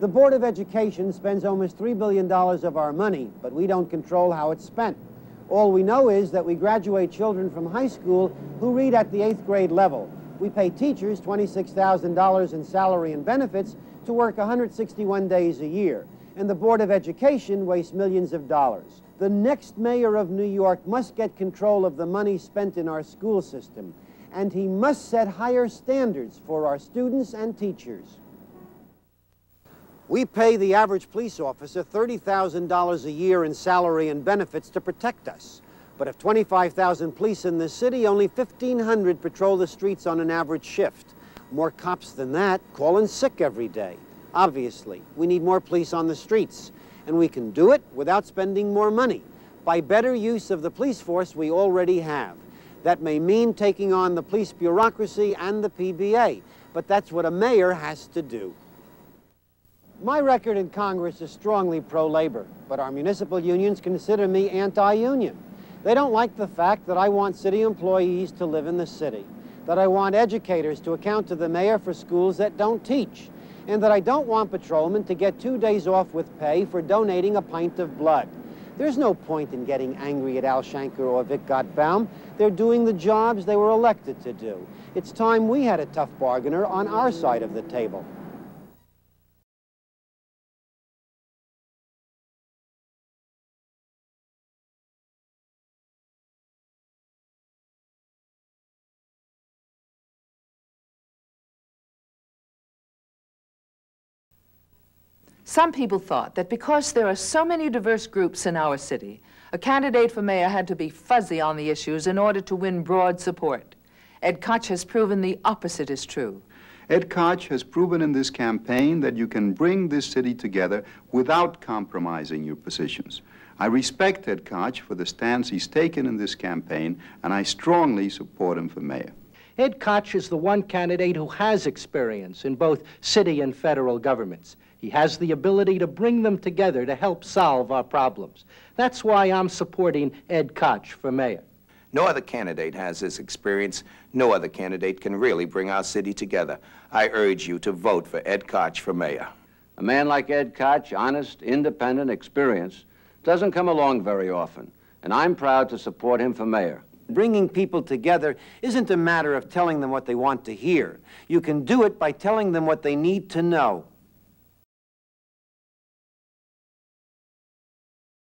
The Board of Education spends almost $3 billion of our money, but we don't control how it's spent. All we know is that we graduate children from high school who read at the eighth grade level. We pay teachers $26,000 in salary and benefits to work 161 days a year. And the Board of Education wastes millions of dollars. The next mayor of New York must get control of the money spent in our school system. And he must set higher standards for our students and teachers. We pay the average police officer $30,000 a year in salary and benefits to protect us. But if 25,000 police in the city, only 1,500 patrol the streets on an average shift. More cops than that call in sick every day. Obviously, we need more police on the streets. And we can do it without spending more money, by better use of the police force we already have. That may mean taking on the police bureaucracy and the PBA, but that's what a mayor has to do. My record in Congress is strongly pro-labor, but our municipal unions consider me anti-union. They don't like the fact that I want city employees to live in the city, that I want educators to account to the mayor for schools that don't teach, and that I don't want patrolmen to get two days off with pay for donating a pint of blood. There's no point in getting angry at Al Shanker or Vic Gotbaum. They're doing the jobs they were elected to do. It's time we had a tough bargainer on our side of the table. Some people thought that because there are so many diverse groups in our city, a candidate for mayor had to be fuzzy on the issues in order to win broad support. Ed Koch has proven the opposite is true. Ed Koch has proven in this campaign that you can bring this city together without compromising your positions. I respect Ed Koch for the stance he's taken in this campaign, and I strongly support him for mayor. Ed Koch is the one candidate who has experience in both city and federal governments. He has the ability to bring them together to help solve our problems. That's why I'm supporting Ed Koch for mayor. No other candidate has this experience. No other candidate can really bring our city together. I urge you to vote for Ed Koch for mayor. A man like Ed Koch, honest, independent, experienced, doesn't come along very often, and I'm proud to support him for mayor. Bringing people together isn't a matter of telling them what they want to hear. You can do it by telling them what they need to know.